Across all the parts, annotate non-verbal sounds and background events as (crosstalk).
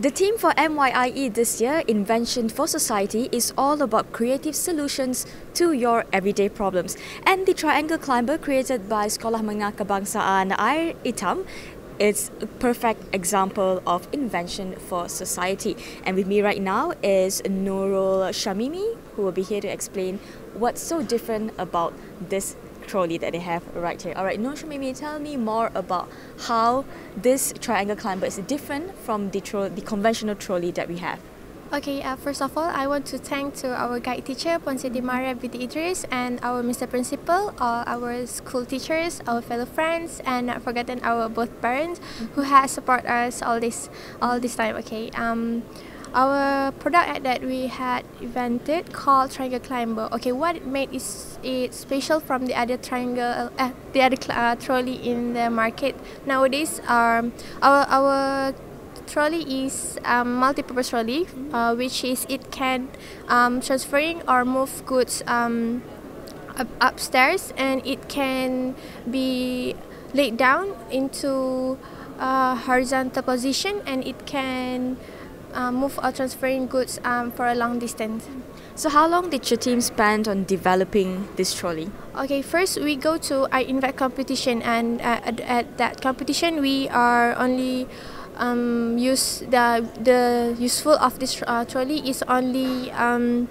The theme for MYIE this year, Invention for Society, is all about creative solutions to your everyday problems. And the Triangle Climber created by Sekolah Menengah Kebangsaan Ayer Hitam it's a perfect example of invention for society. And with me right now is Nurul Syamimi, who will be here to explain what's so different about this trolley that they have right here. All right, Nurul Syamimi, tell me more about how this triangle climber is different from the, the conventional trolley that we have. Okay, uh, first of all, I want to thank to our guide teacher, Ponce Siti Mariam Binti Idris, and our Mr. Principal, all our school teachers, our fellow friends, and not forgotten our both parents who has support us all this all this time. Okay, um, our product that we had invented called Triangle Climber. Okay, what it made is it special from the other triangle, uh, the other uh, trolley in the market nowadays. Um, our our trolley is um, multi-purpose trolley, uh, which is it can um, transferring or move goods um, up upstairs, and it can be laid down into a horizontal position, and it can uh, move or transferring goods um, for a long distance. So, how long did your team spend on developing this trolley? Okay, first we go to I invite competition, and uh, at, at that competition we are only um, use the the useful of this uh, trolley is only um,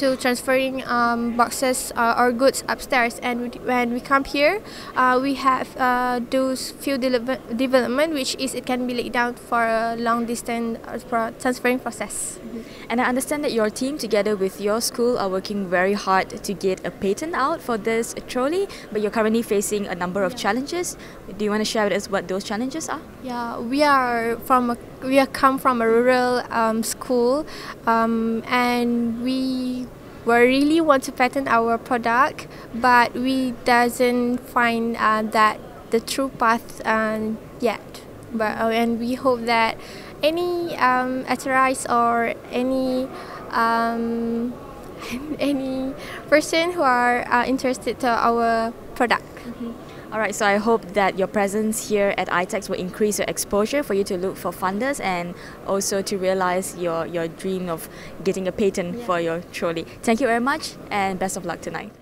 to transferring um, boxes uh, or goods upstairs. And when we come here uh, we have uh, those few de development which is it can be laid down for a long distance uh, transferring process. And I understand that your team together with your school are working very hard to get a patent out for this trolley but you're currently facing a number of yeah. challenges. Do you want to share with us what those challenges are? Yeah we are from a, we come from a rural um, school um, and we we really want to patent our product, but we doesn't find uh, that the true path uh, yet. But uh, and we hope that any um, authorized or any um, (laughs) any person who are uh, interested to our product. Mm-hmm. All right, so I hope that your presence here at ITEX will increase your exposure for you to look for funders and also to realize your, your dream of getting a patent yeah. for your trolley. Thank you very much and best of luck tonight.